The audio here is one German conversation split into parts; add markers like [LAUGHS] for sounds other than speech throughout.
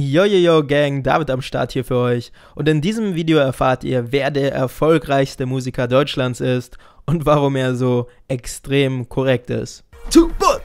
Yo, yo, yo, Gang, David am Start hier für euch. Und in diesem Video erfahrt ihr, wer der erfolgreichste Musiker Deutschlands ist und warum er so extrem korrekt ist. Two, four,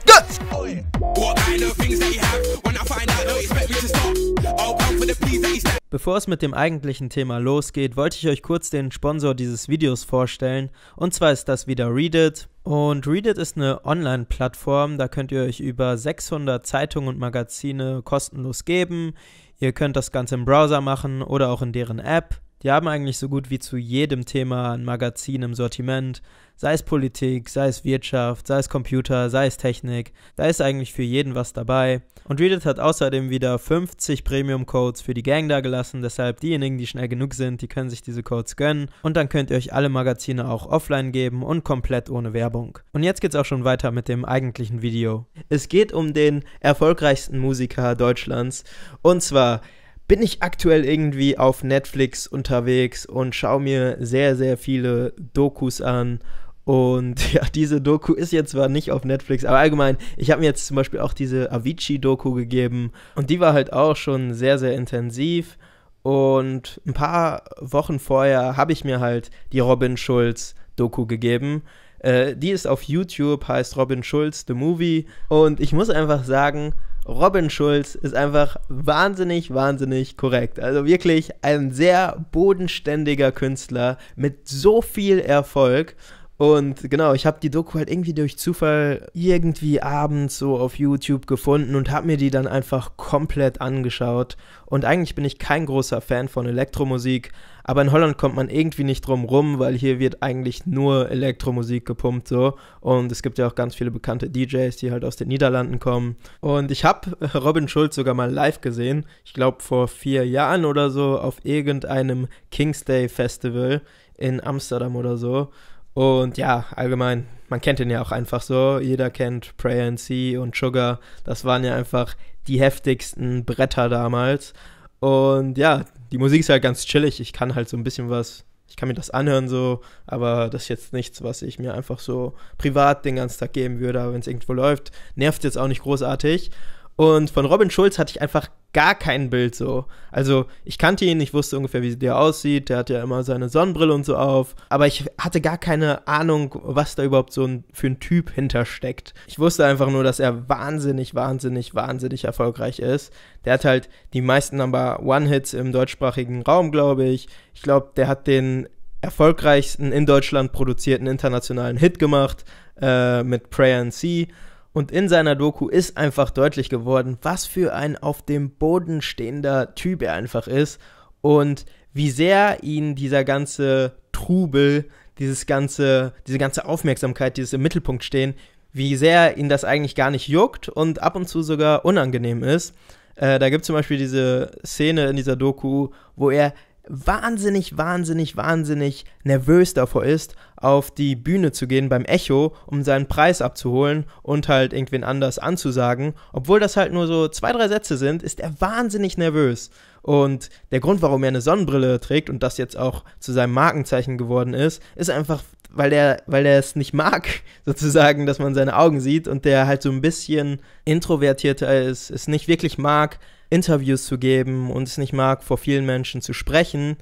Bevor es mit dem eigentlichen Thema losgeht, wollte ich euch kurz den Sponsor dieses Videos vorstellen. Und zwar ist das wieder Reddit. Und Reddit ist eine Online-Plattform, da könnt ihr euch über 600 Zeitungen und Magazine kostenlos geben. Ihr könnt das Ganze im Browser machen oder auch in deren App. Die haben eigentlich so gut wie zu jedem Thema ein Magazin im Sortiment, sei es Politik, sei es Wirtschaft, sei es Computer, sei es Technik. Da ist eigentlich für jeden was dabei. Und Reddit hat außerdem wieder 50 Premium-Codes für die Gang da gelassen, deshalb diejenigen, die schnell genug sind, die können sich diese Codes gönnen. Und dann könnt ihr euch alle Magazine auch offline geben und komplett ohne Werbung. Und jetzt geht's auch schon weiter mit dem eigentlichen Video. Es geht um den erfolgreichsten Musiker Deutschlands. Und zwar bin ich aktuell irgendwie auf Netflix unterwegs und schaue mir sehr, sehr viele Dokus an. Und [LAUGHS] ja, diese Doku ist jetzt zwar nicht auf Netflix, aber allgemein, ich habe mir jetzt zum Beispiel auch diese Avicii-Doku gegeben und die war halt auch schon sehr, sehr intensiv. Und ein paar Wochen vorher habe ich mir halt die Robin Schulz-Doku gegeben. Äh, die ist auf YouTube, heißt Robin Schulz, The Movie. Und ich muss einfach sagen, Robin Schulz ist einfach wahnsinnig, wahnsinnig korrekt. Also wirklich ein sehr bodenständiger Künstler mit so viel Erfolg. Und genau, ich habe die Doku halt irgendwie durch Zufall irgendwie abends so auf YouTube gefunden und habe mir die dann einfach komplett angeschaut. Und eigentlich bin ich kein großer Fan von Elektromusik, aber in Holland kommt man irgendwie nicht drum rum, weil hier wird eigentlich nur Elektromusik gepumpt so. Und es gibt ja auch ganz viele bekannte DJs, die halt aus den Niederlanden kommen. Und ich habe [LAUGHS] Robin Schulz sogar mal live gesehen. Ich glaube vor vier Jahren oder so auf irgendeinem King's Day Festival in Amsterdam oder so. Und ja, allgemein, man kennt ihn ja auch einfach so. Jeder kennt Pray and See und Sugar. Das waren ja einfach die heftigsten Bretter damals. Und ja, die Musik ist halt ganz chillig. Ich kann halt so ein bisschen was, ich kann mir das anhören so, aber das ist jetzt nichts, was ich mir einfach so privat den ganzen Tag geben würde. Aber wenn es irgendwo läuft, nervt jetzt auch nicht großartig. Und von Robin Schulz hatte ich einfach gar kein Bild so. Also ich kannte ihn, ich wusste ungefähr, wie der aussieht. Der hat ja immer seine Sonnenbrille und so auf. Aber ich hatte gar keine Ahnung, was da überhaupt so ein, für ein Typ hintersteckt. Ich wusste einfach nur, dass er wahnsinnig, wahnsinnig, wahnsinnig erfolgreich ist. Der hat halt die meisten Number One-Hits im deutschsprachigen Raum, glaube ich. Ich glaube, der hat den erfolgreichsten in Deutschland produzierten internationalen Hit gemacht äh, mit Prayer and Sea. Und in seiner Doku ist einfach deutlich geworden, was für ein auf dem Boden stehender Typ er einfach ist und wie sehr ihn dieser ganze Trubel, dieses ganze, diese ganze Aufmerksamkeit, dieses im Mittelpunkt stehen, wie sehr ihn das eigentlich gar nicht juckt und ab und zu sogar unangenehm ist. Äh, da gibt es zum Beispiel diese Szene in dieser Doku, wo er wahnsinnig, wahnsinnig, wahnsinnig nervös davor ist, auf die Bühne zu gehen beim Echo, um seinen Preis abzuholen und halt irgendwen anders anzusagen. Obwohl das halt nur so zwei, drei Sätze sind, ist er wahnsinnig nervös. Und der Grund, warum er eine Sonnenbrille trägt und das jetzt auch zu seinem Markenzeichen geworden ist, ist einfach, weil er, weil er es nicht mag, [LAUGHS] sozusagen, dass man seine Augen sieht und der halt so ein bisschen introvertierter ist, es nicht wirklich mag, Interviews zu geben und es nicht mag, vor vielen Menschen zu sprechen.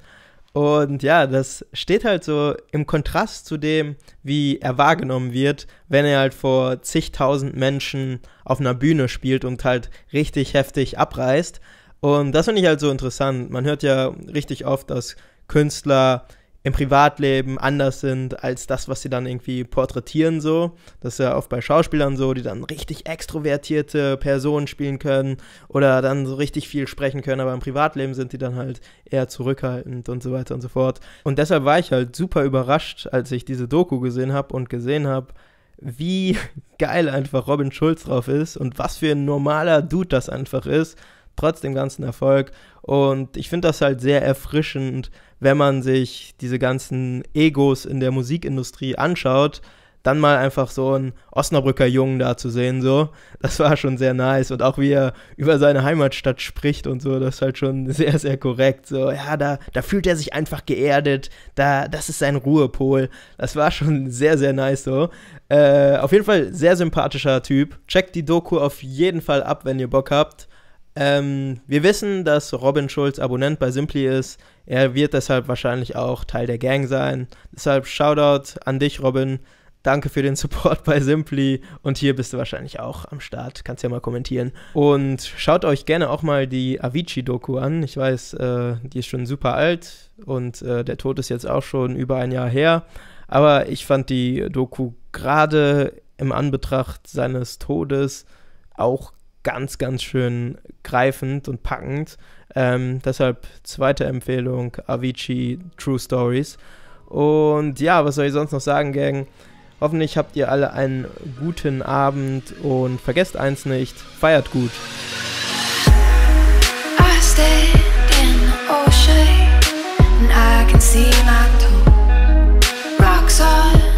Und ja, das steht halt so im Kontrast zu dem, wie er wahrgenommen wird, wenn er halt vor zigtausend Menschen auf einer Bühne spielt und halt richtig heftig abreißt. Und das finde ich halt so interessant. Man hört ja richtig oft, dass Künstler im Privatleben anders sind als das, was sie dann irgendwie porträtieren so. Das ist ja oft bei Schauspielern so, die dann richtig extrovertierte Personen spielen können oder dann so richtig viel sprechen können, aber im Privatleben sind die dann halt eher zurückhaltend und so weiter und so fort. Und deshalb war ich halt super überrascht, als ich diese Doku gesehen habe und gesehen habe, wie [LAUGHS] geil einfach Robin Schulz drauf ist und was für ein normaler Dude das einfach ist trotz dem ganzen Erfolg. Und ich finde das halt sehr erfrischend, wenn man sich diese ganzen Egos in der Musikindustrie anschaut, dann mal einfach so einen Osnabrücker Jungen da zu sehen, so, das war schon sehr nice. Und auch wie er über seine Heimatstadt spricht und so, das ist halt schon [LAUGHS] sehr, sehr korrekt. So, ja, da, da fühlt er sich einfach geerdet, da, das ist sein Ruhepol. Das war schon [LAUGHS] sehr, sehr nice so. Äh, auf jeden Fall sehr sympathischer Typ. Checkt die Doku auf jeden Fall ab, wenn ihr Bock habt. Ähm, wir wissen, dass Robin Schulz Abonnent bei Simply ist. Er wird deshalb wahrscheinlich auch Teil der Gang sein. Deshalb Shoutout an dich, Robin. Danke für den Support bei Simply und hier bist du wahrscheinlich auch am Start. Kannst ja mal kommentieren. Und schaut euch gerne auch mal die Avicii-Doku an. Ich weiß, äh, die ist schon super alt und äh, der Tod ist jetzt auch schon über ein Jahr her. Aber ich fand die Doku gerade im Anbetracht seines Todes auch ganz, ganz schön greifend und packend. Ähm, deshalb zweite Empfehlung, Avicii True Stories. Und ja, was soll ich sonst noch sagen, Gang? Hoffentlich habt ihr alle einen guten Abend und vergesst eins nicht, feiert gut. I can see my toe. Rocks on